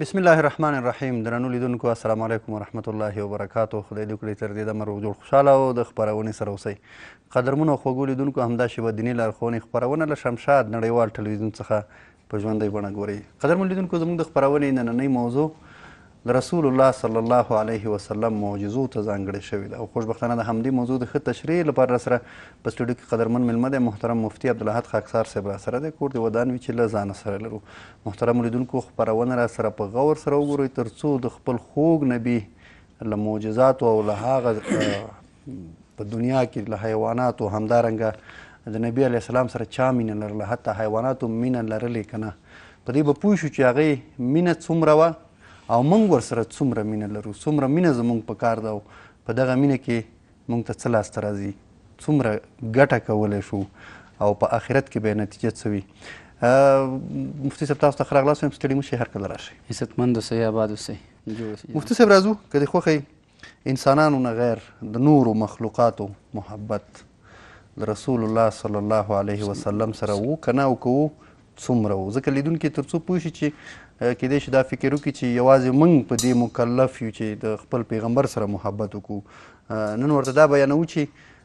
بسم الله الرحمن الرحیم درنو لیدونکو السلام علیکم ورحمت الله وبرکاتو خدای دې کړی تر دې دمه روغ جوړ خوشحاله او د خپرونې سره اوسئ قدرمنو خوږو لیدونکو همدا شیبه دیني لارښوونې خپرونه له شمشاد نړیوال ټلویزیون څخه په ژوندۍ بڼه ګورئ. قدرمن لیدونکو زموږ د خپرونې نننۍ موضوع د رسول الله صلی الله علیه وسلم معجزو ته ځانګړې شوې ده او خوشبختانه د همدې موضوع د ښه تشریح لپاره راسره په سټوډیو کې قدرمن مېلمه دی محترم مفتي عبدالاحد خاکسار صاحب راسره دی کور دې ودان وي چې له ځانه سره لرو محترم لیدونکو خپرونه راسره په غور سره وګورئ ترڅو د خپل خوږ نبي له معجزاتو او له هغه په دنیا کې له حیواناتو همدارنګه د نبی علی السلام سره چا مینه لرله حتی حیواناتو مینه لرلې کنه په دې به پوه شو چې هغه مینه څومره وه او موږ ورسره څومره مینه لرو څومره مینه زموږ په کار ده او په دغه مینه کې موږ ته څه لاسته راځي څومره ګټه کولی شو او په آخرت کې به نتیجه څه وي مفتی صاحب تاسو ته خراغلاس هم ستړي مو شي هر کله راشي عزتمند اوسئ آباد اوسئ مفتی صاحب راځو که د خوښي انسانانو نه غیر د نورو مخلوقاتو محبت د رسول الله صلی الله علیه وسلم سره وو که نه او که وو څومره وو ځکه لیدونکي تر څو پوه شي چې کېدای شي دا فکر وکړي چې یوازې موږ په دې مکلف یو چې د خپل پیغمبر سره محبت وکړو نن ورته دا بیانوو چې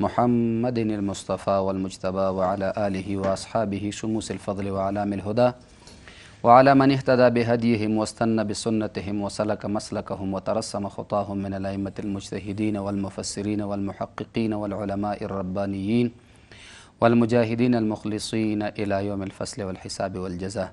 محمد المصطفى والمجتبى وعلى آله وأصحابه شموس الفضل وعلام الهدى وعلى من اهتدى بهديهم واستنى بسنتهم وسلك مسلكهم وترسم خطاهم من الأئمة المجتهدين والمفسرين والمحققين والعلماء الربانيين والمجاهدين المخلصين إلى يوم الفصل والحساب والجزاء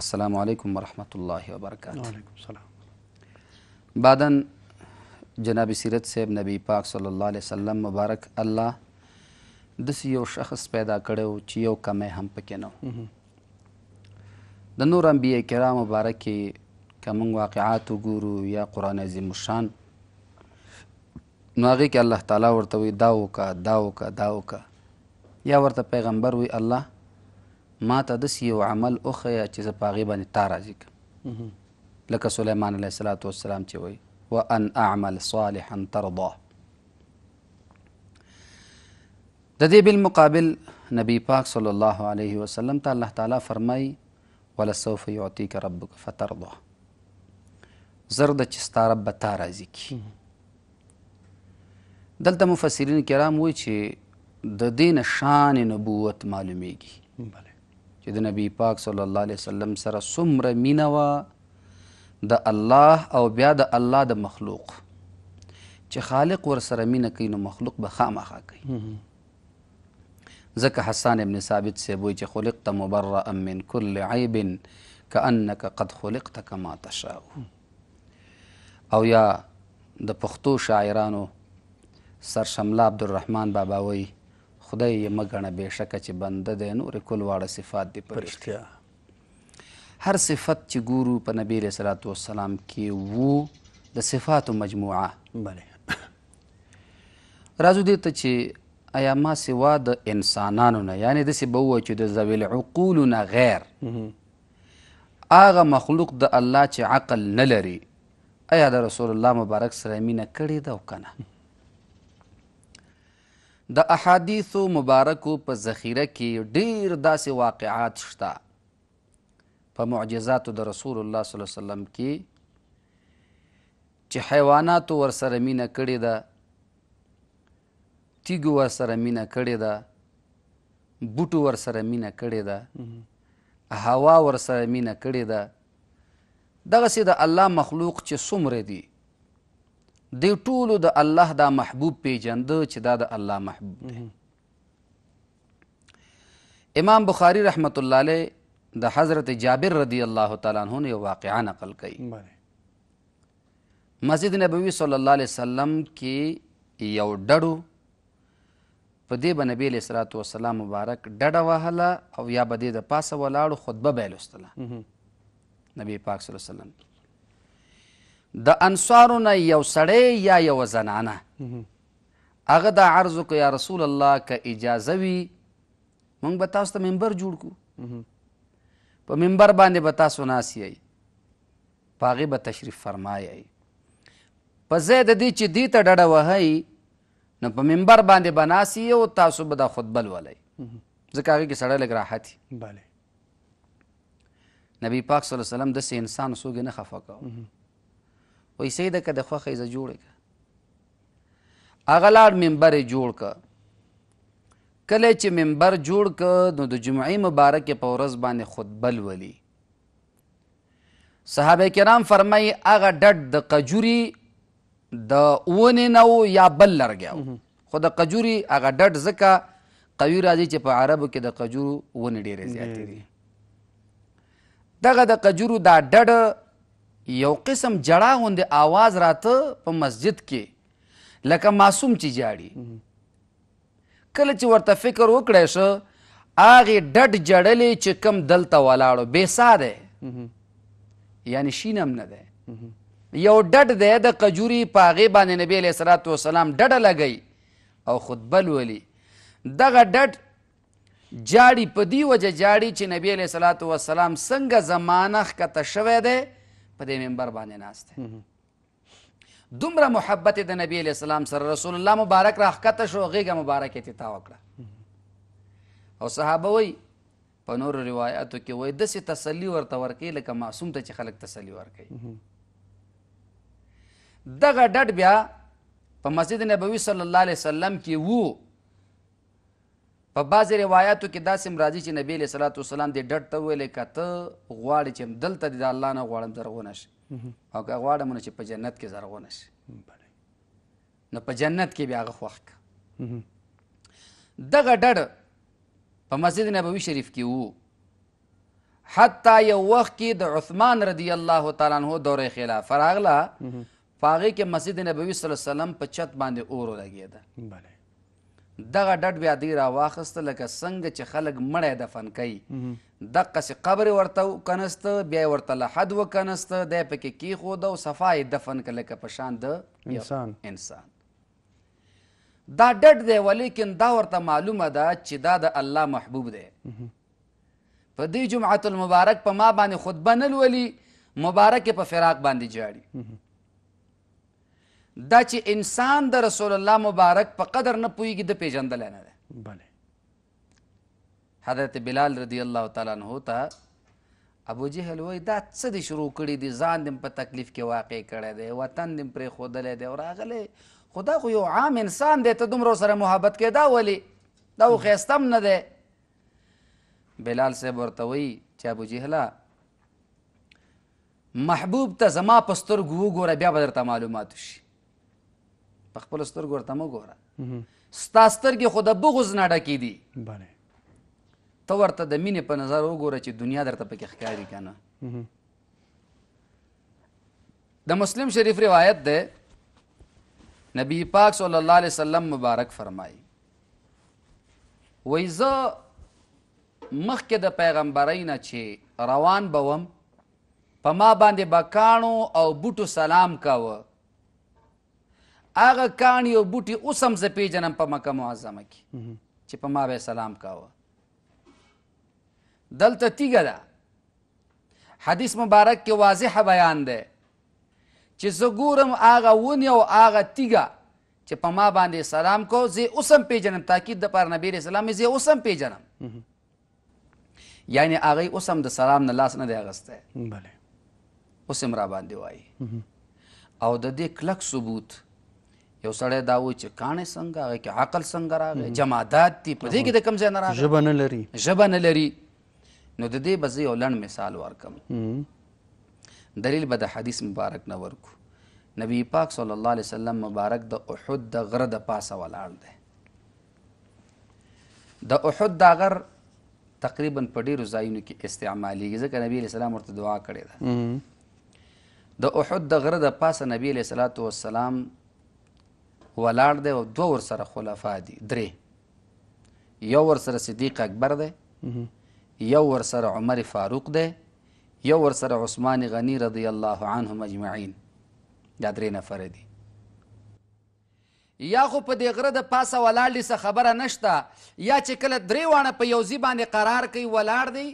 السلام علیکم ورحمت الله وبرکاته وعلیکم السلام بعدا جناب سیرت صاحب نبی پاک صلی الله علیه وسلم مبارک الله دسی یو شخص پیدا کړو چې یو کمی هم پکې نه د نور انبیاء کرام مبارک که موږ واقعات وګورو یا قرآن عظیم الشان نو هغې کې الله تعالی ورته وي دا وکه دا وکه دا وکه یا ورته پیغمبر وي الله ما ته داسې یو عمل وښیه چې زه په هغې باندې تا راضي کړم لکه سلیمان علیه السلام والسلام چې وایي وان اعمل صالحا ترضاه د دې بالمقابل نبی پاک صلی الله علیه وسلم ته الله تعالی فرمایي ولسوف یعطیک ربک فترضی زر ده چې ستا رب به تا راضي کړي دلته مفسرین کرام وایي چې د دې نه شان نبوت معلومیږي بله چې د نبی پاک صلی الله علیه وسلم سره څومره مینه وه د الله او بیا د الله د مخلوق چې خالق ور سره مینه کوي نو مخلوق به خامخا کوي ځکه حسان ابن ثابت صیب وایي چې خلقت مبرأ من کل عیب کأنک قد خلقت کما تشاء او یا د پښتو شاعرانو سرشملا عبدالرحمن بابا وایي خدای یې مه ګڼه بېشکه چې بنده دی نورې کل واړه صفات دي په رښتیا هر صفت چې ګورو په نبی علیه السلام کې وو د صفاتو مجموعه بله راځو دې ته چې ایا ما سوا د انسانانو نه یعنی داسې به ووایو چې د ذوي العقولو نه غیر هغه مخلوق د الله چې عقل نه لري ایا د رسول الله مبارک سره مینه کړې ده او که نه د احادیثو مبارکو په ذخیره کې ډیر داسې واقعات شته په معجزاتو د رسول الله صلی الله علیه وسلم کې چې حیواناتو ورسره مینه کړې ده، تیږو ورسره مینه کړې ده، بوټو ورسره مینه کړې ده، هوا ورسره مینه کړې ده. دغسې د الله مخلوق چې څومره دي دې ټولو د الله دا محبوب پیژنده چې دا د الله محبوب دی امام بخاری رحمت الله علیه د حضرت جابر رضی الله تعالی عنہ یو واقعا نقل کوي مسجد نبوي صلی الله علیه وسلم کې یو ډډو په دې به نبی علیه الصلاة والسلام مبارک ډډه وهله او یا به دې د پاسه ولاړو خطبه به یې لوستله نبی پاک صلی الله علیه وسلم د انصارو نه یو سړی یا یوه زنانه هغه دا عرض وکړو یا رسول الله که اجازه وي موږ به تاسو ته ممبر جوړ کړو په ممبر باندې به تاسو ناست یئ په هغې به تشریف فرما یئ. په ځای د دې چې دې ته ډډه وهئ، نو په منبر باندې به ناست یئ او تاسو به دا خطبه لولئ، ځکه هغې کې سړی لږ راحت وي. بله. نبي پاک صلی الله علیه وسلم داسې انسان څوک یې نه خفه کاوه. وایي سیده که د خوښۍ ځای جوړ کړه. هغه لاړ منبر یې جوړ کړه. کله چې منبر جوړ کړ نو د جمعې مبارکې په ورځ باندې خطبه لولي. صحابه کرام فرمایي هغه ډډ د قجوري د ونې نه و یا بل لرګی و خو د قجوري هغه ډډ ځکه قوي راځي چې په عربو کې د قجورو ونې ډېرې زیاتې دي دغه د قجورو دا ډډ یو قسم جړا غوندې آواز راته په مسجد کې لکه معصوم چې جاړي کله چې ورته فکر وکړی شو هغې ډډ جړلې چې کم دلته ولاړو بې سا دی یعنی شین هم نه دی یو ډډ دی د قجوري په هغې باندې نبی علیه صلات وسلام ډډه لګوي او خطبه لولي دغه ډډ جاړي په دې وجه جاړي چې نبی علیه صلات وسلام څنګه زمانه ښکته شوی دی په دې منبر باندې ناست دی دومره محبت د نبی علیه السلام سره رسول الله مبارک راښکته شو غېږه مبارک یې تیتا وکړه او صحابه وایي په نورو روایاتو کې وایي داسې تسلي ورته ورکوي لکه معصوم ته چې خلک تسلي ورکوي دغه ډډ بیا په مسجد نبوي صلی الله علیه وسلم کې وو په بعضې روایاتو کې داسې هم راځي چې نبي علیه الصلاة والسلام دې ډډ ته وویل که ته غواړې چې همدلته دې د الله نه غواړم زرغونه شي او که غواړم نو چې په جنت کې زرغونه شي نو په جنت کې بیا هغه خوښ کړه دغه ډډ په مسجد نبوي شریف کې وو حتی یو وخت کې د عثمان رضی الله تعالی عنه دورې خلاف راغله په هغې کې مسجد نبوي صلی الله علیه وسلم په چت باندې اور ولګېده بله دغه ډډ بیا دوی راواخیسته لکه څنګه چې خلک مړی دفن کوي دقسې قبر یې ورته وکنسته بیا یې ورته لحد وکنسته دی پکې کېښوده او صفا یې دفن کړه لکه په شان د انسان انسان دا ډډ دی ولیکن دا ورته معلومه ده چې دا د الله محبوب دی په دې جمعة المبارک په ما باندې خطبه نه لولي مبارک په فراق باندې جاړي دا چې انسان د رسول الله مبارک په قدر نه پوهیږي د پیژندل نه ده بله حضرت بلال رضی الله تعالی عنہ ته ابو جهل وای دا څه دې شروع کړي دي ځان دې په تکلیف کې واقع کړی دی وطن دې پرې خودلې دی او راغلی خدا خو یو عام انسان دی ته دومره سره محبت کې دا ولی دا خو خیستم نه دی بلال صاحب ورته وایي چې ابوجهله محبوب ته زما په سترګو وګوره بیا به درته معلومات شي په خپلو سترګو ورته مه ګوره ستا سترګې خو د بغز نه ډکې دي ته ورته د مینې په نظر وګوره چې دنیا درته پکې ښکاري که نه د مسلم شریف روایت ده نبی پاک صلی الله علیه وسلم مبارک فرمایي وای زه مخکې د پیغمبرۍ نه چې روان به وم په ما باندې به کاڼو او بوټو سلام کاوه هغه کاڼي او بوټي اوس هم زه پېژنم په مکه معظمه کې چې په ما به سلام کاوه دلته تیږه ده حدیث مبارک کې واضح بیان دی چې زه ګورم هغه ونې او هغه تیږه چې په ما باندې سلام کو زه اوس هم پیژنم تاکید د پر نبی رسول الله زه اوس هم پیژنم یعنی هغه اوس هم د سلام نه لاس نه دی اغسته بله اوس هم را باندې وایي او د دې کلک ثبوت یو سړی دا و چې کاڼې څنګه هغه کې عقل څنګه راغی جمادات دي په دې کې د کوم ځای نه راغی ژبه نه لري ژبه نه لري نو د دې به زه یو لنډ مثال ورکم دلیل به د حدیث مبارک نه ورکو نبی پاک صلی الله علیه وسلم مبارک د احد د غره د پاسه ولاړ دی د احد دا غر تقریبا په ډیرو ځایونو کې استعمالیږي ځکه نبی علیه السلام ورته دعا کړې ده د احد د غره د پاسه نبی علیه السلام ولاړ دی او دوه ورسره خلفا دي درې یو ورسره صدیق اکبر دی یو ورسره عمر فاروق دی یو ورسره عثمان غنی رضی الله عنهم اجمعین دا درې نفر دي یا خو په دې غره د پاسه ولاړ دي څه خبره نشته یا چې کله درې واڼه په یو ځي باندې قرار کوي ولاړ دی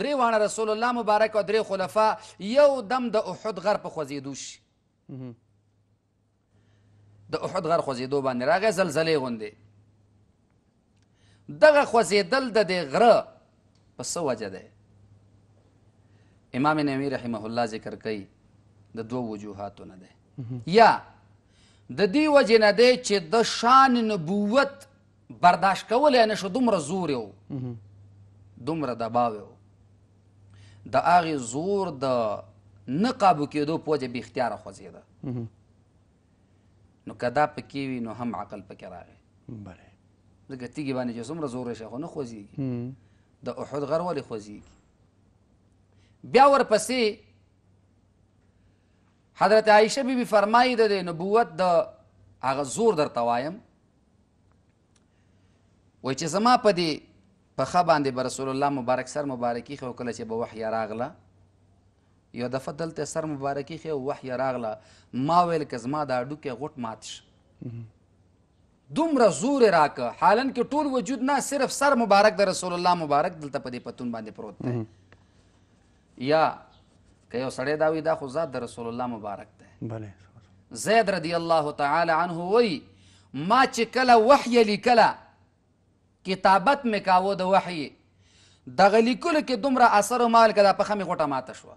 درې واڼه رسول الله مبارک او درې خلفا یو دم د احد غر په خوځېدو شي د احد غر خوځېدو باندې راغی زلزلې غوندې دغه خوځېدل د دې غره په څه وجه دی امام نووي رحمه الله ذکر کوي د دوو وجوهاتو نه دی یا د دې وجې نه دی چې د شان نبوت برداشت کولای نه شو دومره زور یو دومره دباو یو د هغې زور د نه قابو کېدو په وجه بې اختیاره خوځېده نو که دا پکې وي نو هم عقل پکې راغی ځکه تیږې باندې چې څومره زور شي خو نه خوځېږي د احد غر ولې خوځېږي بیا ورپسې حضرت عایشه بیبي فرمایي د نبوت د هغه زور درته وایم وای چې زما په دې په خه باندې به رسول الله مبارک سر مبارکي خو کله چې به وحی راغله یو دفعه دلته سر مبارکي خو وحی راغله ما ویل که زما دا ډوکه غټ مات شي دومره زور راکه حالا کې ټول وجود نه صرف سر مبارک د رسول الله مبارک دلته په دې پتون باندې پروت دی یا که یو سړی دا وی دا خو ذات د رسول الله مبارک دی بله زید رضی الله تعالی عنه وی ما چې کله وحی لیکله کتابت مې کاوه د وحی دغه لیکلو کې دومره اثر مال کړه په خمه غټه ماته شو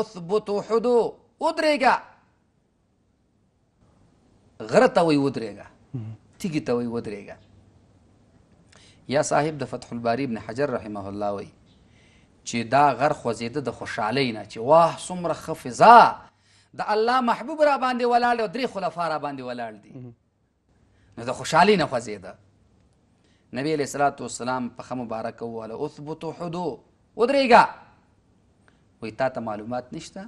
اثبت حدو ودرېږه غره ته وایي ودرېږه تیږي ته وایي ودرېږه یا صاحب د فتح الباری ابن حجر رحمه الله وایي چې دا غر خوځېده د خوشحالۍ نه چې واه څومره ښه فضا د الله محبوب را باندې ولاړ او درې خلفا را باندې ولاړ دي نو د خوشحالي نه خوځېده نبی علیه الصلاة والسلام پښه مبارکه ووهله اثبت حدو ودرېږه وایي تا ته معلومات نشته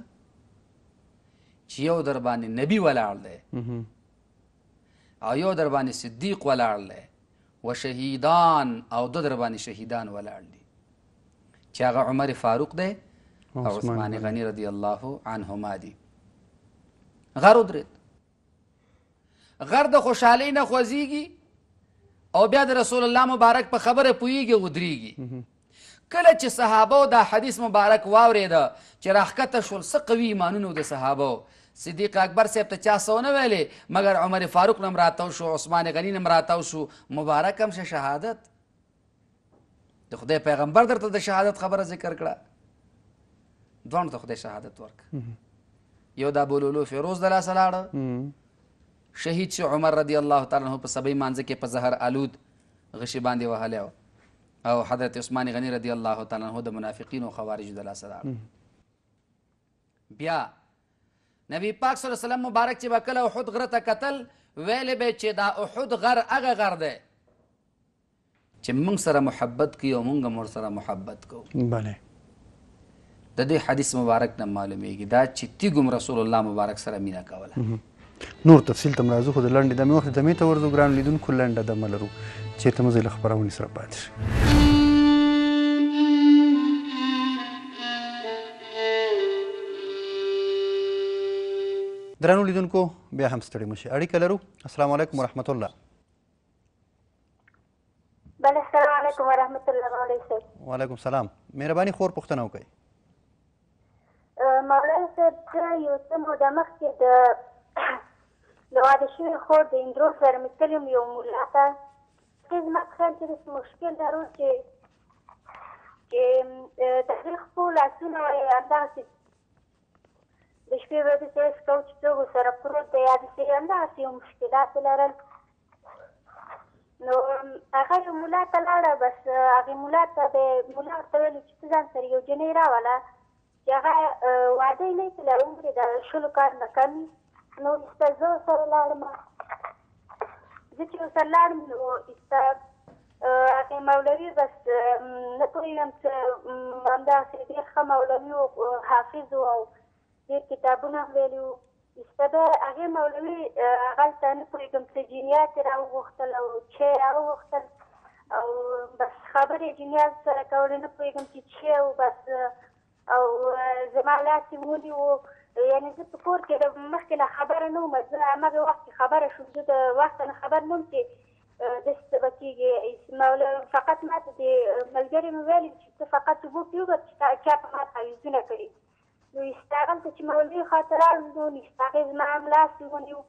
چې یو در باندې نبی ولاړ دی او یو در باندې صدیق ولاړ دی و شهیدان او دو در باندې شهیدان ولاړ دي چې هغه عمر فاروق دی او عثمان غنی رضی الله عنهما دي غر ودرېد غر د خوشحالۍ نه خوځيږي او بیا د رسول الله مبارک په خبره پوهیږي او درېږي کله چې صحابه او دا حدیث مبارک واورېده چې راښکته شول څه قوي ایمانونه د صحابه صدیق اکبر صاحب ته چا سو نه ویلې مګر عمر فاروق نم راتاو شو عثمان غنی نم راتاو شو مبارک هم شه شهادت د خدای پیغمبر درته د شهادت خبره ذکر کړه دواړو ته خدای شهادت ورک یو د ابولولو فیروز د لاسه لاړه شهید شو عمر رضی الله تعالی عنه په سبی مانځ کې په زهر آلود غشي باندې وهلی او حضرت عثمان غنی رضی الله تعالی عنه د منافقین او خوارج د لاسه لاړه بیا نبی پاک صلی الله علیه وسلم مبارک چې وکړ احد غره ته قتل ویلې به چې دا احد غر هغه غر دی چې موږ سره محبت کوي او موږ هم ورسره محبت کوو بله د دې حدیث مبارک نه معلومیږي دا چې تیګم رسول الله مبارک سره مینا کوله نور تفصیل تم راځو خو د لنډې دمې وخت دمې ته ورځو ګران لیدونکو لنډه دمه لرو چېرته مو ځای له خپرونې سره پاتې شئ درنو لیدونکو بیا هم ستړي مشي اړیکه لرو السلام علیکم ورحمت الله بله السلام علیکم ورحمت الله مولوی صاحب وعلیکم سلام مهرباني خور پوښتنه وکړئ مولوی صاحب زه یو څه موده مخکې د د واده شوې خور د اندرو سره مې تللي وم یو ملا ته چې زما په خیال کې داسې مشکل لرو چې چې د هغې خپو لاسونه وایي همدغسې د شپې ورځې سیس کو چې څوګو سره پروت دی یا داسې همدغسې یو مشکلات لرل نو هغه یو ملا ته لاړه بس هغې ملا ته به ملا ورته ویل چې ته ځان سره یو جنۍ راوله چې هغه واده یې نه کړی عمر یې د شلو کال نه کم نو ایسته زه سره لاړم زه چې ورسره لاړم نو ایسته هغه مولوي بس نه پوهېږم چې همداسې ډېر ښه مولوي و حافظ و او ډېر کتابونه هم ویلي وو ایسته بیا هغې مولوي هغلته نه پوهېږم څه جنیات یې راوغوښتل او چه یې راوغوښتل او بس خبرې جنیات سره کولې نه پوهېږم چې چه او بس او زما لاس یې ونیو یعنې زه په کور کې د مخکې نه خبره نه وم زه همغه وخت کې خبره شوم زه د وخت نه خبر نه وم چې داسې څه به کېږي فقط ما ته دې ملګرې مې ویلي چې ته فقط اوبو کې وګوره چې تا چا په ما تعویذونه کړي نو استاغل ته چې مولوي خوا ته راغلو نو استاغې زما هم لاس ونیو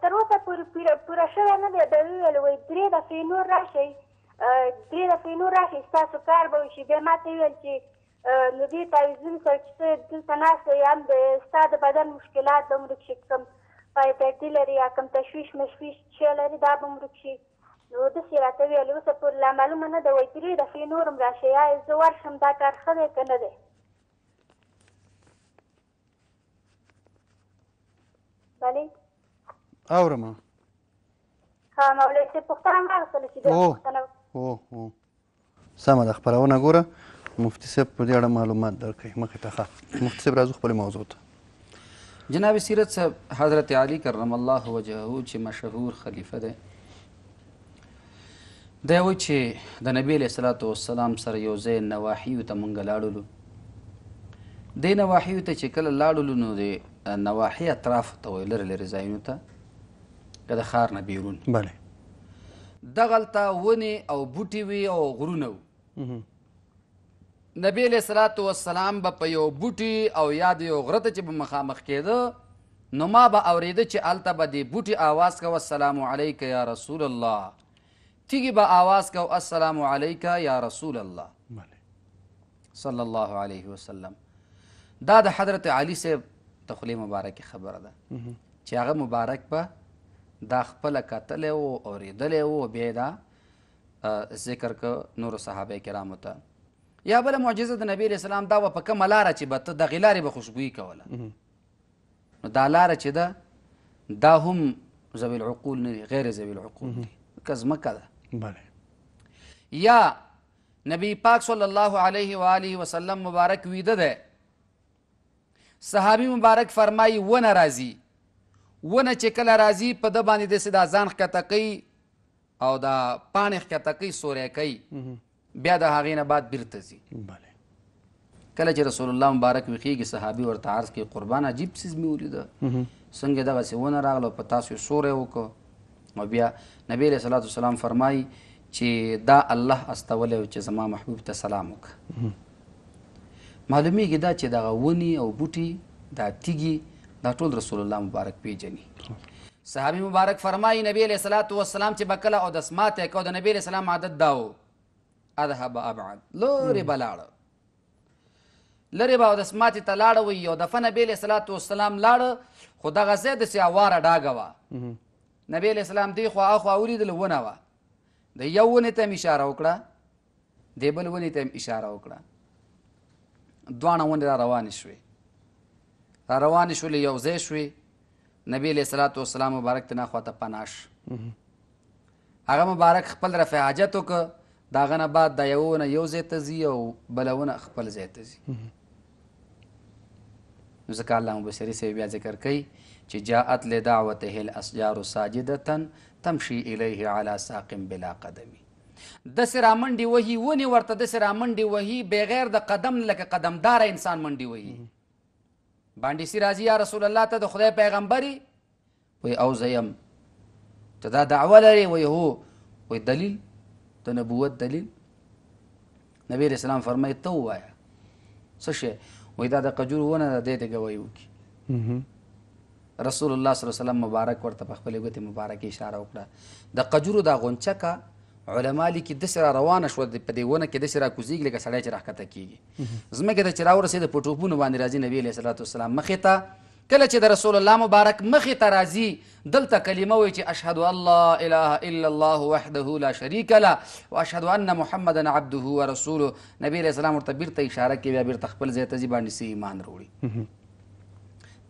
تر اوسه پورې پوره شوی نه دی ده وویل وایي درې دفعې نور راشئ درې دفعې نور راشئ ستاسو کار به وشي بیا ما ته ویل چې نو دې تعویذونو سره چې ته دلته ناست یې هم د ستا د بدن مشکلات به هم ورک شي کوم پای دردي لري یا کوم تشویش مشویش چې لري دا به هم ورک شي نو داسې راته ویل اوسه پورې لا معلومه نه ده وایي درې دفعې نور هم راشئ یا زه ورشم دا کار ښه دی که نه دی بله اورم ها مولوي صاحب پوښتنه مې راغوښتله چې بیا پوښتنه هو هو سمه ده خپرونه ګوره مفتي صاحب په دې اړه معلومات درکوي مخې ته ښه مفتي صاحب راځو خپلې موضوع ته جناب سیرت صاحب حضرت علی کرم الله وجهه چې مشهور خلیفه دی دی و چې د نبی علیه الصلاة والسلام سره یو ځای نواحیو ته مونږ لاړلو دې نواحیو ته چې کله لاړلو نو د نواحي اطرافو ته وایي لرې لرې ځایونو ته که د ښار نه بیرون بله دغلته ونې او بوټي وي او غرونه وو نبي علیه الصلاة والسلام به په یو بوټي او یا د یو غره ته چې به مخامخ کېده نو ما به اورېده چې هلته به دې بوټي آواز کوه السلام علیک یا رسول الله تیږي به آواز کو السلام علیک یا رسول الله صلی الله علیه وسلم دا د حضرت علی صاحب د خلی مبارک خبره ده چې هغه مبارک به دا خپل کتلی و اوریدلی و بیا دا ذکر که نور صحابه کرامو ته یا بل معجزه د نبی علیہ السلام دا و په کومه لاره چې به ته دغې لارې به خوشبویي کوله نو دا لاره چې ده دا هم ذوي العقول نه دي غیر ذوي العقول دي که ځمکه ده بله یا نبی پاک صلی الله علیه و آله وسلم مبارک ویده ده صحابي مبارک فرمایي ونه راځي ونه چې کله راځي په د باندې داسې د ځان ښکته کوي او دا پاڼې ښکته کوي سوری کوي بیا د هغې نه بعد بیرته ځي کله چې رسول الله مبارک ویخیږي صحابي ورته عرض کوي قربان عجیب څیز مې ولیده څنګه دغسې ونه راغله په تاسو یې سوری وکړو نو بیا نبی علیه صلات وسلام فرمایي چې دا الله استولی چې زما محبوب ته سلام وکړه معلومیږي دا چې دغه وني او بوټي دا تیږي دا ټول رسول الله مبارک پیژني صحابي مبارک فرمایي نبی علیه الصلاۃ والسلام چې بکله او دس ماته کو د نبی علیه السلام عادت داو اذهب ابعد لوري بلاړ لری به د سماتې ته لاړه وي او د فنبی علیه الصلات والسلام لاړه خو دغه ځای داسې اواره ډاګه وه نبی علیه السلام دی خو اخوا ولیدل ونه وه د یو ونې ته مې اشاره وکړه دې بل ونې ته هم اشاره وکړه دواړه ونې را روانې شوې را روانې شولې یو ځای شوې نبی علیه صلات وسلام مبارک تنا خواته پناش هغه مبارک خپل رفع حاجت وکړ د هغه نه بعد دا یو ونه یو ځای ته ځي او بله ونه خپل ځای ته ځي نو ځکه الله مبصري صاحب بیا ذکر کوي چې جاءت لدعوته الاشجار ساجده تمشي الیه علی ساق بلا قدمی داسې را منډې وهي ونې ورته داسې را منډې وهي بغیر د قدم نه لکه قدمداره انسان منډې وهي بانډیسي راځي یا رسول الله ته د خدای پیغمبري وایي او زه یم ته دا دعوه لرې وایي هو وایي دلیل د نبوت دلیل نبی علیہ السلام فرمایي ته ووایه څه شی وایي دا د قجور ونه ده دی دې ګواهي وکړي رسول الله صلی الله علیه وسلم مبارک ورته په خپلې ګوتې مبارکې اشاره وکړه د قجورو دا غونچه که علما لیکي داسې را روانه شوه په دې ونه کې داسې را کوزېږي لکه سړی چې راښکته کېږي ځمکې ته چې راورسېده په ټوپونو باندې راځي نبي علیه صلات وسلام مخې ته کله چې د رسول الله مبارک مخې ته راځي دلته کلمه وایي چې اشهد الله اله الا الله وحده لا شریک له واشهد ان محمدا عبده ورسوله نبی علیہ السلام ورته بیرته اشاره کوي بیا بیرته خپل ځای ته ځي باندې سي ایمان وروړي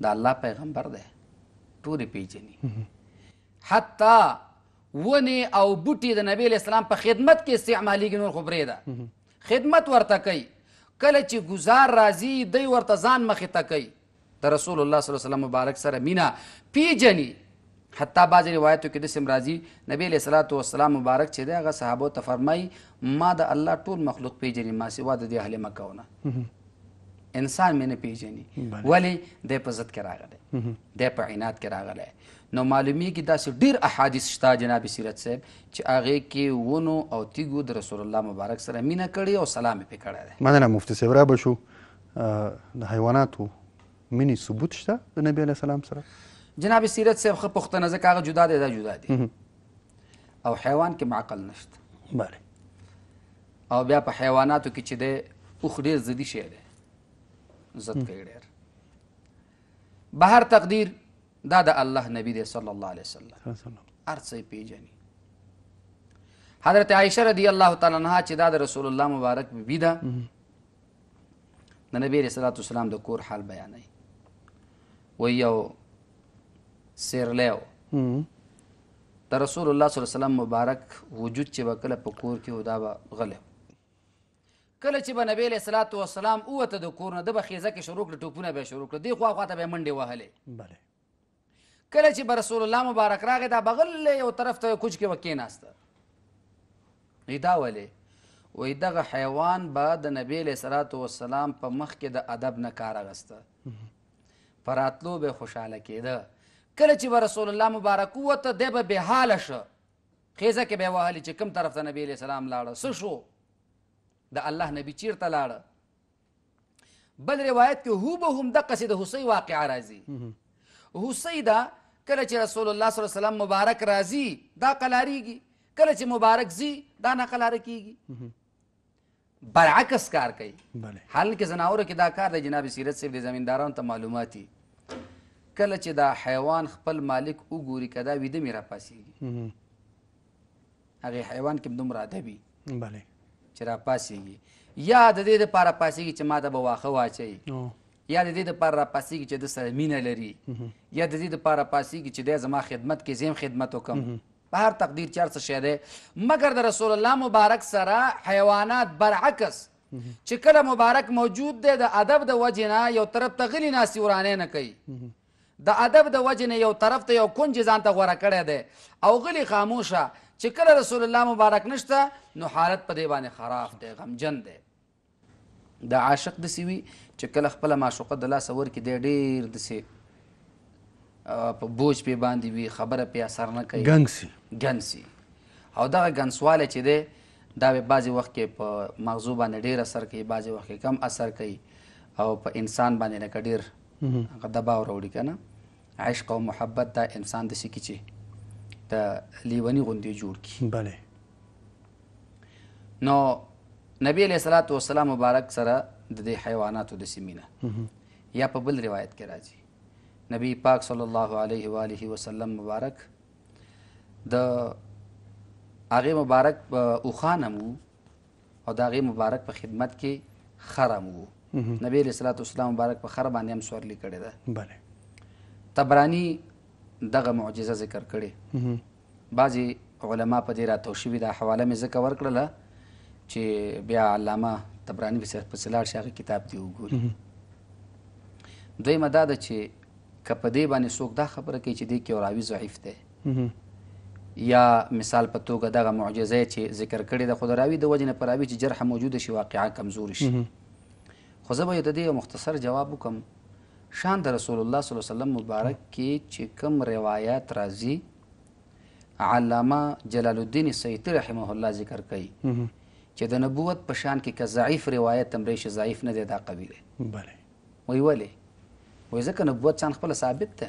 دا الله پیغمبر دی ټول پیژني حتی ونی او بوټي د نبی علیہ السلام په خدمت کې استعمالیږي نور خو پرېږده خدمت ورته کوي کله چې ګزار راځي دی ورته ځان مخې ته کوي د رسول الله صلی الله علیه وسلم مبارک سره مینا پیجنی حتی بعض روایتو کې د سم راځي نبی له صلوات و سلام مبارک چې دغه صحابه ته فرمای ما د الله ټول مخلوق پیژني ما سوا د اهل مکه ونه انسان مې نه پیژني ولی د په ضد کې راغلی د په عنایت کې راغلی نو معلومیږي داسې ډیر احادیث شته جناب سیرت صاحب چې هغه کې ونو او تیګو د رسول الله مبارک سره مینه کړي او سلام یې پکړه مننه مفتی صاحب را بشو د حیواناتو مینې ثبوت شته د نبی علیه السلام سره جناب سیرت صاحب ښه پوښتنه ځکه هغه جدا دی دا جدا دی او حیوان کې معقل نشته بله او بیا په حیواناتو کې چې دی اوښ ډېر ضدي شی دی عزت کوي ډېر بهر تقدیر دا د الله نبی دی صلی الله علیه وسلم هر څه پیژني حضرت عائشه رضی الله تعالی عنها چې دا د رسول الله مبارک بیبي ده د نبی رسول الله سلام د کور حال بیانوي و یو سیرلیو د رسول الله صلی الله علیه وسلم مبارک وجود چې به کله په کور کې و دا به غلی کله چې به نبی علیه صلات وسلام ووته د کور نه د به خیزه کې شروع کړه ټوپونه به شروع کړه دی خوا خواته به منډې وهلې کله چې به رسول الله مبارک راغی دا بغل یو طرف ته کوچ کې وکیناسته نو دا ولې وای دغه حیوان به د نبی له صلوات و سلام په مخ کې د ادب نه کار غسته پراتلو به خوشاله کېده کله چې رسول الله مبارک وته د به به حال شو خیزه کې به وهلی چې کوم طرف ته نبی له سلام لاړ سو شو د الله نبی چیرته لاړ بل روایت کې هو به هم دقسې د حسي واقعه راځي حسي ده کله چې رسول الله صلی الله علیه وسلم مبارک راځي دا قلاریږي کله چې مبارک زی دا نه قلاره کیږي برعکس کار کوي حال کې زناور کې دا کار د جناب سیرت صاحب د زمیندارانو ته معلوماتي کله چې دا حیوان خپل مالک وګوري کدا ویده میرا پاسیږي هغه حیوان کې دومره اده وي بله چې را پاسېږي یا د دې لپاره پاسېږي چې ماته به واښه واچوي یا د دې لپاره را پاسېږي چې د سره مینه لري یا د دې لپاره پاسېږي چې دی زما خدمت کې زیم خدمت وکم په هر تقدیر چې هر څه شی دی مګر د رسول الله مبارک سره حیوانات برعکس چې کله مبارک موجود دی د ادب د وجې نه یو طرف ته غلي ناستي ورانه نه کوي د ادب د وجې نه یو طرف ته یو کونج ځانته غوره کړی دی او غلی خاموشه چې کله رسول الله مبارک نشته نو حالت په دې باندې خراب دی غمجن دی د عاشق دسې وي چې کله خپله معشوقه د لاسه ورکړي دی ډېر دسې په بوج پې باندې وي خبره پې اثر نه کوي ګنګ سي ګنګ سي او دغه ګنګسوالی چې دی دا به بعضې وخت کې په مغزو باندې ډېر اثر کوي بعضې وخت کې کم اثر کوي او په انسان باندې لکه ډېر هغه دباو راوړي کنه عشق او محبت دا انسان د سکی چی د لیونی غوندې جوړ کی بله نو نبی علیہ الصلوۃ والسلام مبارک سره د دې حیواناتو د سیمینه یا په بل روایت کې راځي نبی پاک صلی الله علیه و آله وسلم مبارک د هغه مبارک اوخانمو او د هغې مبارک په خدمت کې خر هم وو نبی علیه الصلاة والسلام مبارک په خر باندې هم سورلي کړې ده بله طبراني دغه معجزه ذکر کړې بعضې علما په دې راتو شوي دا حواله مې ځکه ورکړله چې بیا علامه طبراني پسې پسې لاړ شي هغه کتاب دې وګوري دویمه دا ده چې که په دې باندې څوک دا خبره کوي چې دې کې یو راوي ضعیف دی یا مثال په توګه دغه معجزه چې ذکر کړې ده خو د راوي د وجې نه په راوي چې جرح موجوده شي واقعا کمزوري شي خو زه به یو د دې یو مختصر جواب وکم شان د رسول الله صلی الله علیه وسلم مبارک کې چې کوم روایات راځي علامه جلال الدین سیوطي رحمه الله ذکر کوي چې د نبوت په شان کې که ضعیف روایت هم راشي ضعیف نه دی دا قوي دی بله وایي ولې وایي ځکه نبوت ځان خپله ثابت ده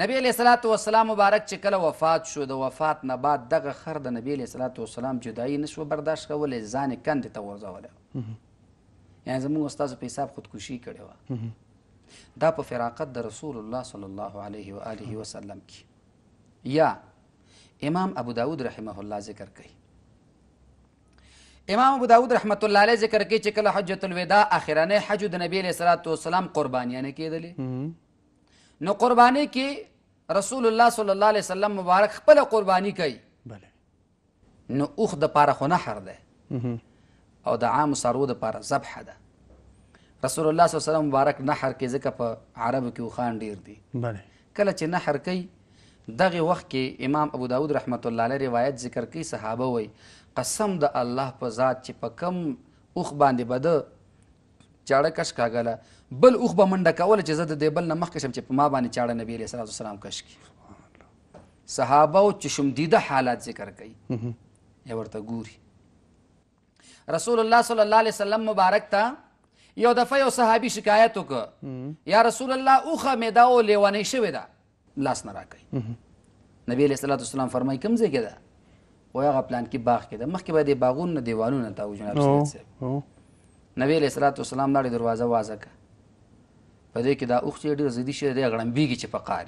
نبی علیه الصلوة والسلام مبارک چې کله وفات شو د وفات نه بعد دغه خر د نبی علیه الصلوة والسلام جدايي نه شوه برداشت کولی ځان یې کندې ته غورځولی یعنې زموږ ستاسو په حساب خودکشي کړې وه دا په فراقت د رسول الله صلی الله علیه و آله وسلم کې یا امام ابو داود رحمه الله ذکر کوي امام ابو داود رحمت الله علیه ذکر کوي چې کله حجۃ الوداع اخرنه حج د نبی علیه الصلاه والسلام قربانیانه کېدلې نو قرباني کې رسول الله صلی الله علیه وسلم مبارک خپل قرباني کوي بله نو اوخ د پاره خو نحر ده او د عام سارو د پاره ذبح ده رسول الله صلی الله علیه وسلم مبارک نحر کې ځکه په عربو کې وخان ډیر دي بله کله چې نحر کوي دغه وخت کې امام ابو داود رحمت الله علیه روایت ذکر کوي صحابه وای قسم د الله په ذات چې په کم اوخ باندې بده چاړه کش کاګله بل اوخ به منډه کوله چې زه د دې بل نه مخکې شم چې په ما باندې چاړه نبی علیه الصلاه والسلام کش کړي صحابه او چې شومدیده حالات ذکر کوي یا ورته ګوري رسول الله صلی الله علیه وسلم مبارک ته یو دفعه یو صحابي شکایت وکړ یا رسول الله اوخه مې دا او لیونی شوې ده لاس نه راکړي نبی علیه الصلاة والسلام فرمایي کوم ځای کې ده وایي هغه پلان کې باغ کې ده مخکې به د باغونو نه دیوالونه تاو جناب سید صاحب نبی علیه الصلاة والسلام لاړې دروازه وازه کړه په دې کې دا اوښ چې ډېر ضدي شی دی غړمبېږي چې په قار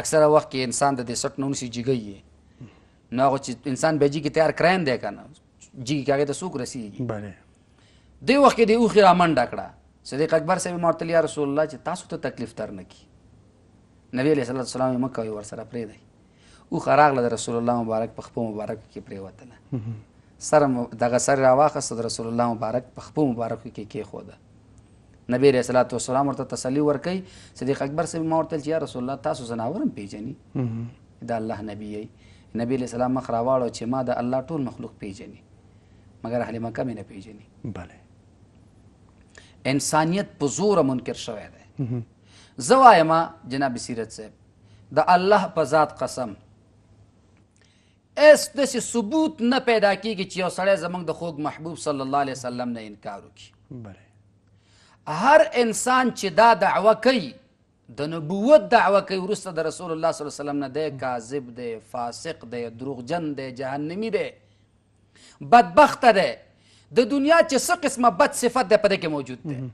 اکثره وخت کې انسان د دې سټ نه ونیسي جګی یې نو هغه چې انسان بیا جګي تیار کراین دی که نه جګي کې هغې ته څوک رسېږي دې وخت کې دې اوښي را منډه کړه صدیق اکبر صاحب ما ورته یا رسول الله چې تاسو ته تکلیف در نه کی نبی علیه الصلاه والسلام مکه وي ورسره پرې دی او خراغله د رسول الله مبارک په خپل مبارک کې پرې وتله سر دغه سر را واخست د رسول الله مبارک په خپل مبارک کې کې خو ده نبی علیہ الصلوۃ والسلام ورته تسلی ورکي صدیق اکبر صاحب ما ورته یا رسول الله تاسو زناورم پیژني دا الله نبی نبی علیہ السلام مخ راواړو چې ما د الله ټول مخلوق پیژني مګر اهل مکه مې نه پیژني بله انسانیت په زور منکر شوی دی زه وایم جناب سیرت صاحب د الله په ذات قسم اس داسې ثبوت نه پیدا کیږي چې یو سړی زمونږ د خوږ محبوب صلی الله علیه وسلم نه انکار وکړي هر انسان چې دا دعوه کوي د نبوت دعوه کوي وروسته د رسول الله صلی الله علیه وسلم نه دی کاذب دی فاسق دی دروغجن دی جهنمی دی بدبخته دی د دنیا چې څه قسمه بد صفت دی په دې کې موجود دی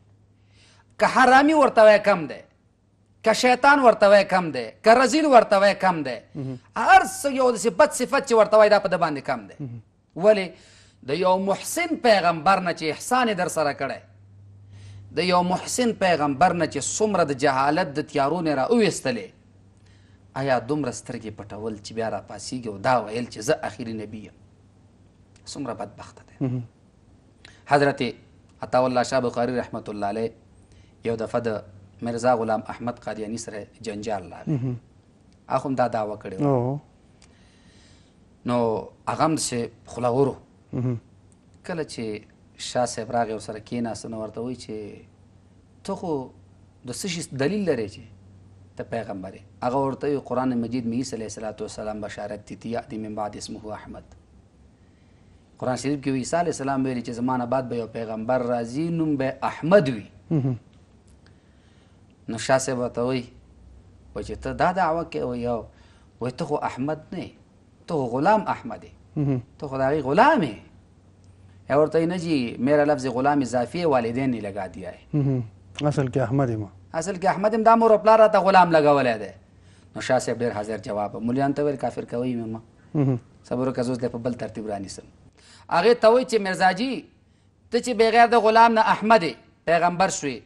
که حرامي ورته وای کم دی که شیطان ورته وای کم دی که رزیل ورته وای کم دی هر څه یو داسې بد صفت چې ورته وای دا په ده باندې کم دی ولې د یو محسن پیغمبر نه چې احسان یې در سره کړی د یو محسن پیغمبر نه چې څومره د جهالت د تیارو نه را وویستلې ایا دومره سترګې پټول چې بیا راپاسیږي او دا ویل چې زه اخري نبی یم څومره بدبخته دی حضرت عطا الله شاه بخاری رحمت الله علیه یو دفعه د مرزا غلام احمد قادیانی سره جنجال راغی اخم دا دعوه کړې نو هغه هم چې خلاورو کله چې شاه صاحب راغی ورسره کېناست نو ورته وایي چې ته خو د څه شي دلیل لرې چې ته پیغمبر یې هغه ورته وایي قرآن مجید مې عیسی علیه السلام بشارت دی چې یأتي من بعد اسمه احمد قرآن شریف کې عیسی علیه السلام ویلي چې زما نه بعد به یو پیغمبر راځي نوم به احمد وي نو شاه صاحب ورته وایي و چې ته دا دعوه کوې یو وایي ته خو احمد نه تو غلام احمد تو خود هغه غلام یې یا ورته نه جی میرا لفظ غلام اضافی والدین نه لگا دیا ہے اصل کې احمد ما اصل کې احمد هم دا مور خپل را ته غلام لګولای دی نو شاه صاحب ډیر حاضر جواب مليان ته ویل کافر کوي ما صبر وکړه زوس په بل ترتیب رانیسم هغه ته وای چې مرزا جی ته چې بغیر د غلام نه احمد پیغمبر شوی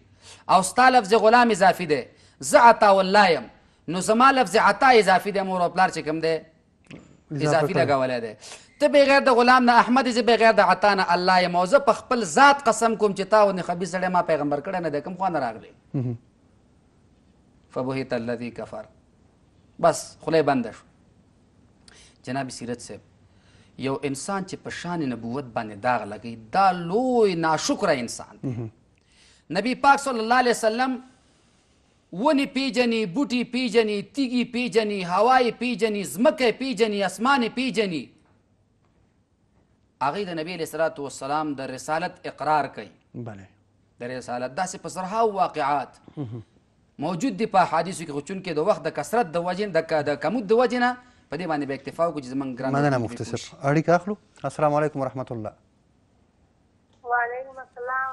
او ستا لفظ غلام اضافي دی زه عطا الله یم نو زما لفظ عطا اضافي دی مور او پلار چې کوم دی اضافي لګولی دی ته بغیر د غلام نه احمد زه بغیر د عطا نه الله یم او زه په خپل ذات قسم کوم چې تا غوندې خبیث سړی ما پیغمبر کړی نه دی کوم خوانه راغلی فبهت الذي کفر بس خوله بنده شو جناب سیرت صاحب یو انسان چې په شان نبوت باندې داغ لګي دا لوی ناشکره انسان دی نبی پاک صلی الله علیه وسلم ونې پېژني، بوټي پېژني، تیږي پېژني، هوا یې پېژني، ځمکه یې پېژني، اسمان یې پېژني. هغوی د نبي علیه الصلاة والسلام د رسالت اقرار کوي. بله. د رسالت داسې په زرهاو واقعات موجود دي په احادیثو کې خو چونکې د وخت د کثرت د وجې د کمود د وجې نه په دې باندې به اکتفا وکړو چې زمونږ ګران مننه مفتي صاحب اړیکه اخلو السلام علیکم ورحمت الله وعلیکم السلام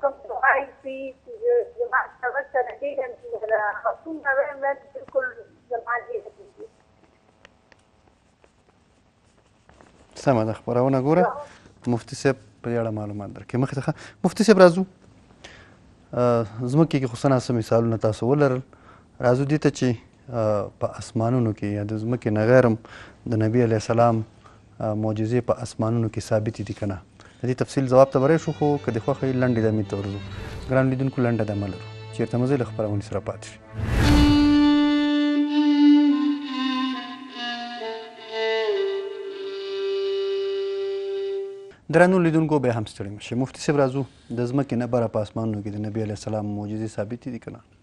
کوم دعای پی چې زما سره سره ډېره مینه ده او څومره ویم ویم بالکل زما ډېره کېږي سمه ده خپرونه ګوره مفتي صاحب په دې اړه معلومات درکړي مخکې څخه مفتي صاحب راځو زموږ کې خو څه ناڅه مثالونه تاسو ولرل راځو دې ته چې په اسمانونو کې یا د ځمکې نه غیر هم د نبي علیه السلام معجزې په اسمانونو کې ثابتې دي که نه د دې تفصیل ځواب ته وری شو خو که د خوښه یې لنډې دمې ته ورځو ګران لیدونکو لنډه دمه لرو چېرته مزې له خپرونې سره پاتې شي درنو لیدونکو به هم ستړي مشه مفتی صاحب راځو د ځمکې نه بره په اسمانونو کې د نبی علیه السلام معجزې ثابتې دي که نه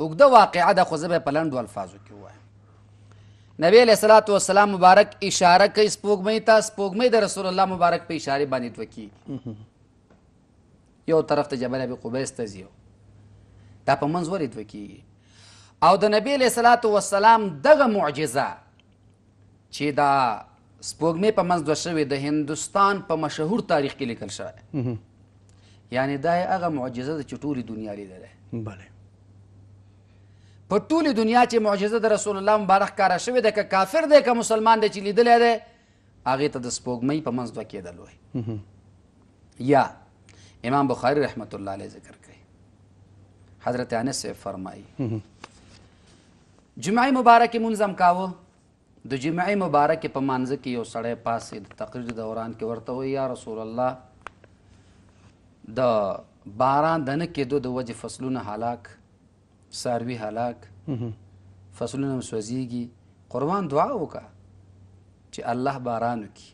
اوږده واقعه ده خو زه به په لنډو الفاظو کې ووایم نبی علیه صلات وسلام مبارک اشاره کوي سپوږمۍ ته سپوږمۍ د رسول الله مبارک په اشاره باندې دوه کېږي یو طرف ته جبل ابي قبیس ته ځي دا په منځ ولې دوه کېږي او د نبی علیه صلات وسلام دغه معجزه چي دا سپوږمې په منځ دوه شوې د هندوستان په مشهور تاریخ کې لیکل شوی یعنی دا یې هغه معجزه ده چې ټولې دنیا لیدلی بله په ټولې دنیا چې معجزه د رسول الله مبارک کاره شوې ده که کافر دی که مسلمان دی چې لیدلی دی هغې ته د سپوږمۍ په منځ دوه کېدل وایي یا امام بخاری رحمت الله علیه ذکر کوي حضرت انس فرمایي جمعې مبارکې مونځ هم کاوه د جمعې مبارکې په مانځه کې یو سړی پاسې د تقریر دوران کې ورته وایي یا رسول الله د باران د نه کېدو د وجې فصلونه هلاک ساروي هلاک فصلونه هم سوځېږي قربان دعا وکړه چې الله باران وکړي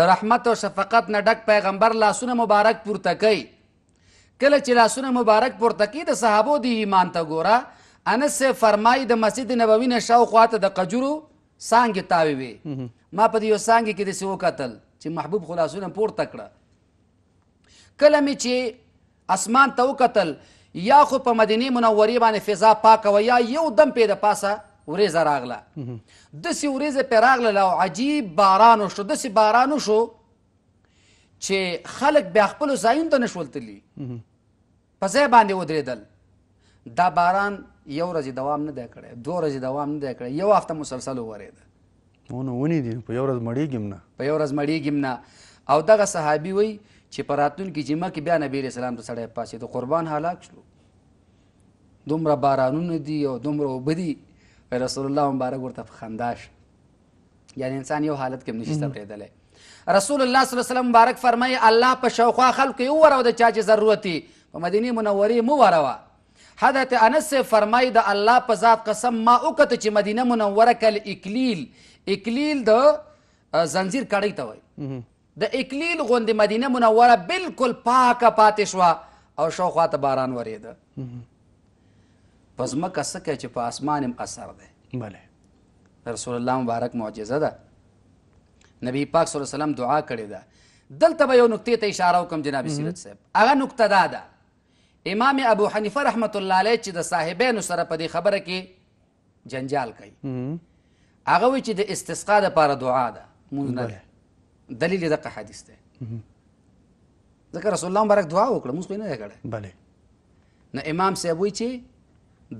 د رحمت او شفقت نه ډک پیغمبر لاسونه مبارک پورته کوي کله چې لاسونه مبارک پورته کی د صحابو دی ایمان ته ګوره انس سے فرمای د مسجد نبوی نه شاوخوا ته د قجورو سانګې تاوي وي ما په دې یو سانګې کې داسې وکتل چې محبوب خو لاسونه پورته کړه کله مې چې اسمان ته وکتل یا خو په مدینه منورې باندې فضا پاکه وه یا یو دم پې د پاسه وریزه راغله داسې وریزه پې راغله او عجیب باران وشو داسې باران وشو چې خلک بیا خپلو ځایونو ته نه شول تللي په ځای باندې ودرېدل دا باران یو ورځې دوام نه دی کړی دوه ورځې دوام نه دی کړی یو هفته مسلسل وورېده ونه ونې دي په یو ورځ مړېږي هم نه په یو ورځ مړېږي هم نه او دغه صحابي وایي چې په راتلونکي جمعه کې بیا نبي علیه السلام ته سړی پاسېد قربان هلاک شو دومره بارانونه دي او دومره اوبه دي رسول الله مبارک ورته په خندا شو یعنی انسان یو حالت کې نشي صبرېدلی رسول الله صلی الله علیه وسلم مبارک فرمایي الله په شاوخوا خلکو یې ووروه د چا چې ضرورت یې په مدینې منورې مو وروه حضرت انس صاحب فرمایي د الله په ذات قسم ما وکته چې مدینه منوره کل اکلیل اکلیل د زنجیر کړۍ ته وایي د اکليل غوندې مدينه منوره بلکل پاکه پاتې شوه او شاوخوا ته باران ورېده په ځمکه څه کوي چې په اسمان هم اثر دی بله رسول الله مبارک معجزه ده نبی پاک صلی الله علیه وسلم دعا کړې ده دلته به یو نکته ته اشاره وکم جناب سیرت صاحب هغه نکته دا ده امام ابو حنیفه رحمت الله علیه چې د صاحبینو سره په دې خبره کې جنجال کوي هغه وی چې د استسقا د پاره دعا ده مونږ نه ده دلیل یې دغه حدیث دی ځکه رسول الله مبارک دعا وکړه مونږ خو یې نه دی کړی بله نو امام صاحب وی چې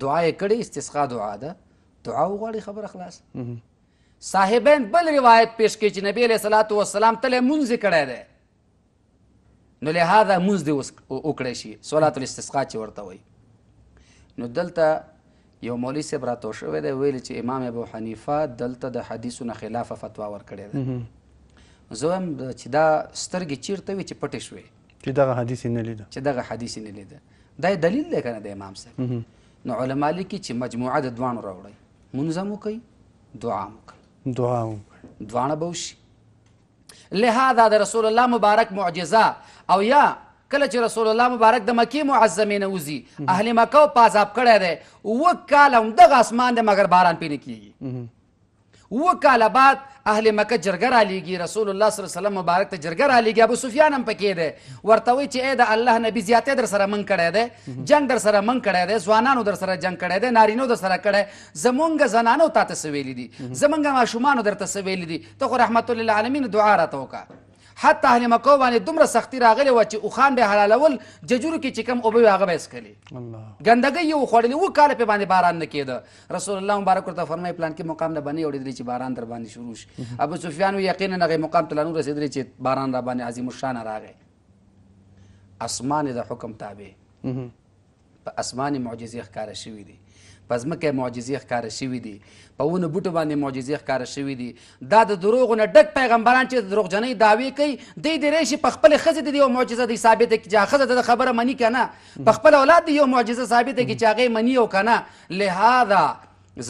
دعا یې کړې استسقا دعا ده دعا وغواړي خبره خلاص صاحبین بل روایت پیش کوي چې نبی علیه صلات وسلام تل مونځ کړی دی نو لهذا مونږ دې اوس وکړی شي صلات الاستسقا چې ورته وایي نو دلته یو مولوی صاحب راتو شوی دی ویل چې امام ابو حنیفه دلته د حدیثو نه خلاف فتوا ورکړې ده زه هم چې دا سترګې چیرته وي چې پټې شوې چې دغه حدیث نه لیده چې دغه حدیث نه لیده دا دلیل دی کنه د امام صاحب نو علما لیکي چې مجموعه د دوانو راوړی منظم وکړي دعا وکړي دعا وکړي دواړه به وشي لهذا د رسول الله مبارک معجزه او یا کله چې رسول الله مبارک د مکی معظمه نه وزي اهل مکه په عذاب کړی دی و کال هم دغه اسمان دی مګر باران پې نه کیږي و کال بعد اهل مکه جرګه را لیږي رسول الله صلی الله علیه وسلم مبارک ته جرګه را لیږي ابو سفیان هم پکې دی ورته وایي چې ای د الله نبی زیاتې در سره منګ کړی دی جنگ در سره منګ کړی دی ځوانانو در سره جنگ کړی دی نارینو در سره کړی زمونږ زنانو تا ته څه ویلي دي زمونږ ماشومانو درته څه ویلي دي ته خو رحمت للعالمین دعا راته وکا حتی اهل مکه باندې دومره سختی راغلی و چې اوخان به حلالول ججورو کې چې کم اوبه هغه به اسکلي ګندګي یو خړلې و کال په باندې باران نه کېده رسول الله مبارک ورته فرمایي پلان کې مقام نه باندې اورېدل چې باران در باندې شروع شي ابو سفیان یقینا هغه مقام ته لانو رسیدل چې باران را باندې عظیم الشان راغی اسمان د حکم تابع په اسمان یې معجزې ښکاره شوي دي، په ځمکه یې معجزې ښکاره شوي دي، په ونو بوټو باندې معجزې ښکاره شوي دي. دا د دروغو نه ډک پیغمبران چې د دروغجنۍ دعوې کوي، دی دې راشي په خپلې ښځې دې یو معجزه دی ثابته کړي چې هغه ښځه د ده خبره مني که نه، په خپل اولاد دې یو معجزه ثابته کړي چې هغه یې مني او که نه، لهذا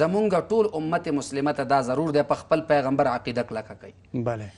زمونږ ټول امت مسلمه ته دا ضرور دی په خپل پیغمبر عقیده کلکه کړي.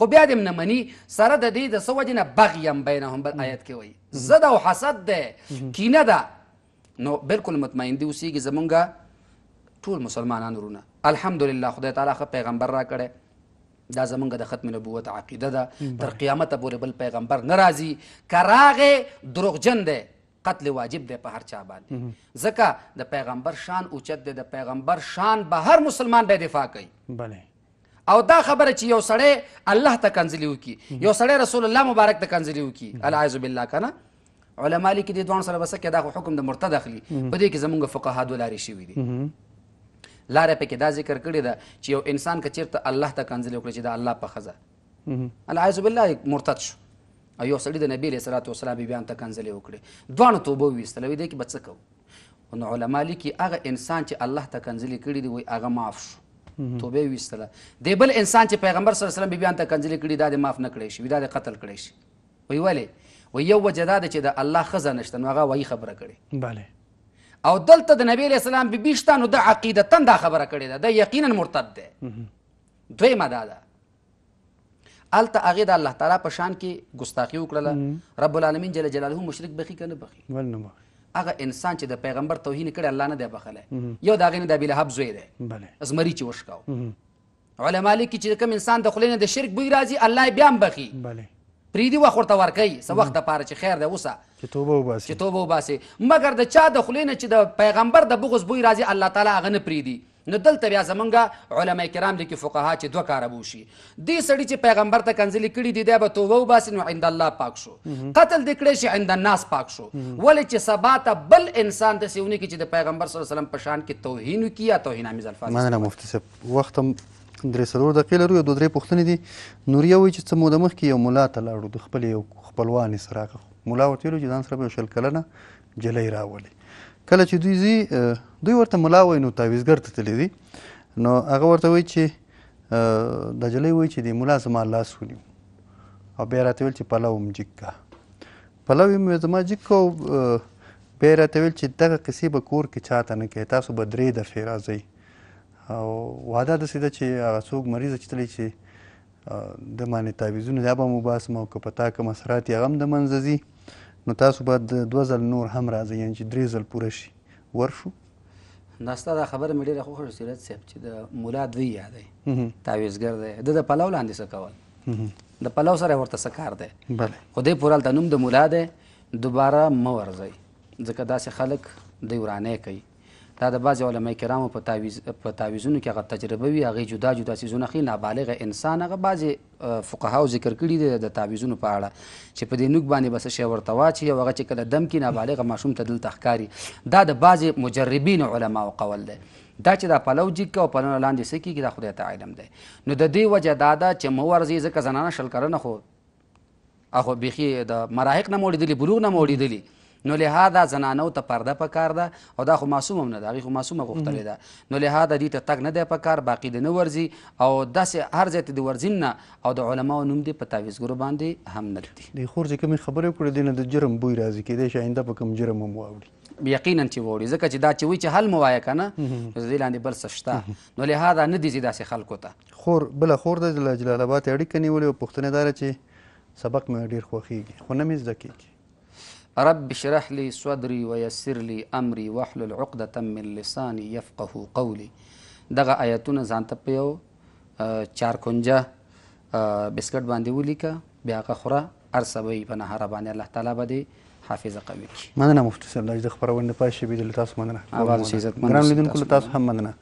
خو بیا دې نه مني سره د دې د څه وجې نه بغیم بینهم بل آیت کې وایي زد او حسد دی کینه ده نو بالکل مطمئن دي اوسېږي زمونږ ټول مسلمانان ورونه الحمدلله خدای تعالی ښه پیغمبر را کړی دا زمونږ د ختم نبوت عقیده ده تر قیامت پورې بل پیغمبر نه راځي که راغی دروغجن دی قتل واجب دی په هر چا باندې ځکه د پیغمبر شان اوچت دی د پیغمبر شان به هر مسلمان به دفاع کوي بله او دا خبره چې یو سړی الله ته کنځلې وکړي یو سړی رسول الله مبارک ته کنځلې وکړي العیاذ بالله که نه علما لیکي دې دواړو سره به څه کوي دا خو حکم د مرتد اخلي په دې کې زمونږ فقها دوه لارې شوي دي لاره پکې دا ذکر کړې ده چې یو انسان که چیرته الله ته کنځلې وکړي چې دا الله په ښځه العیاذ بالله مرتد شو او یو سړي د نبی علیه صلات وسلام بیبیانو ته کنځلې وکړې دواړو توبه وویستله وایي دی کې به څه کوو نو علما لیکي هغه انسان چې الله ته کنځلې کړي دي وایي هغه معاف شو توبه یې ویستله دی بل انسان چې پیغمبر صلی الله علیه وسلم بیبیانو ته کنځلې کړي دا دې معاف نه کړی شي دا دې قتل کړی شي وایي ولې و یو وجه دا ده چې د الله ښځه نشته نو هغه وایي خبره کړې بله او دلته د نبی علیه السلام بیبي شته نو د عقیدتا دا خبره کړې ده دا یقینا مرتد دی دویمه دا ده الته هغه د الله تعالی په شان کې ګستاخی وکړله رب العالمین جل جلاله مشرک بخي کنه بخي هغه انسان چې د پیغمبر توهین کړي الله نه دی بخله یو دا غنه د ابي لهب زوی دی ازمری چې وشکاو علما لیکي چې کوم انسان د خلینو د شرک بوی راځي الله بیا هم بخي پریدي وخت ورته ورکوي څه وخت دپاره چې خیر دی اوسه چې توبه وباسي چې توبه وباسي مګر د چا د خولې نه چې د پیغمبر د بغض بوی راځي الله تعالی هغه نه پریدي نو دلته بیا زمونږ علما کرام لیکي فقها چې دوه کاره به وشي دې سړي چې پیغمبر ته کنځلې کړي دي دی به توبه وباسي نو عند الله پاک شو قتل دې کړی شي عند الناس پاک شو ولې چې سبا ته بل انسان داسې ونه کړي چې د پیغمبر صلی الله علیه وسلم په شان کې توهین وکړي یا توهین امیز الفاظ مننه مفتي صاحب وخت هم درې څلور دقیقې لرو یو دوه درې پوښتنې دي نوریه وایي چې څه موده مخکې یو ملا ته لاړو د خپلې یو خپلوانې سره هغه مولا ورته ویلو چې ځان سره به یو شل کلنه جلۍ راولي کله چې دوی ځي دوی ورته ملا وایي نو تعویزګر ته تللی دی نو هغه ورته وایي چې د جلۍ وایي چې د ملا زما لاس ونیو او بیا راته ویل چې پلو هم جګ کا پلو یې مې زما جګ کو بیا راته ویل چې دغه قصې به کور کې چاته نه کوي تاسو به درې دفعې راځئ او واده داسې ده چې هغه څوک مریض چې تللی چې ده باندې تعویذونه دا به هم وباسم او که په تا کوم اثرات دي هغه هم د منځه ځي نو تاسو به د دوه ځل نور هم راځئ یعنې چې درې ځل پوره شي ورشو دا ستا دا خبره مې ډېره خوښه شوه سیرت صاحب چې د مولا دوی یادوي تعویذګر دی د د پلو لاندې څه کول د پلو سره ورته څه کار دی خو دی پوره هلته نوم د مولا دی دوباره مه ورځئ ځکه داسې خلک دی ورانه کوي دا د بعضې علماء کرامو په تعویز په تعویزونو کې هغه تجربه وي هغه جدا جدا سيزونه خي نابالغ انسان هغه بعضې فقهاو ذکر کړي دي د تعویزونو په اړه چې په دې نوک باندې بس شی ورته واچي او هغه چې کله دم کې نابالغ ماشوم ته دلته ښکاری دا د بعضې مجربین علماء قول دی دا چې دا پلو جګ او پلو لاندې سکیږي دا خدای ته علم دی نو د دې وجه دا ده چې مو ورځي ځکه زنانه شل کرنه خو اخو بیخی د مراهق نه موړیدلی بلوغ نه موړیدلی نو لهدا زنانو ته پرده پکار ده او دا خو معصوم هم نه ده هغه خو معصومه غوښتلې ده نو لهدا دې ته تک نه دی پکار باقی د نه ورزي او داسې هر ځای ته د ورزیم نه او د علماو نوم دې په تعویزګرو باندې هم نه ږدي د خور چې کومې خبرې وکړې دې نه د جرم بوی راځي کېدای شي آینده په کوم جرم هم واوړي یقینا چې ووري ځکه چې دا چې وی چې حل مو وایه کنه نو دې لاندې بل څه شته نو لهدا نه دي چې داسې خلکو ته خور، بله خور ده له جلال اباد اړیکه نیولې او پوښتنه یې دا ده چې سبق مې ډېر خوښېږي خو نه مې زده کېږي. رب اشرح لي صدري ويسر لي امري واحلل عقدة من لساني يفقهوا قولي دغه آيتونه ځانته په يو چارکونجه بسکټ باندې وليکه بيا هغه خوره هرڅه به وي په نهاره باندې الله تعالی به دې حافظه قوي کړي. مننه مفتي صاحب د اجده خپرونې د پای شېبې دي له تاسو مننه کوم. آباد اوسئ عزتمن اوسئ. ګران لیدونکو له تاسو هم مننه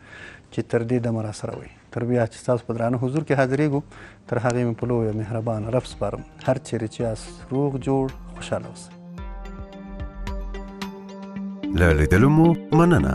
چې تر دې دمه راسره وئ. تر بیا چې ستاسو په درانه حضور کې حاضرېږو تر هغې مې په لوی او مهربان رب سپارم هر چېرې چې یاست روغ جوړ خوشحاله اوسئ. له لیدلو مو مننه.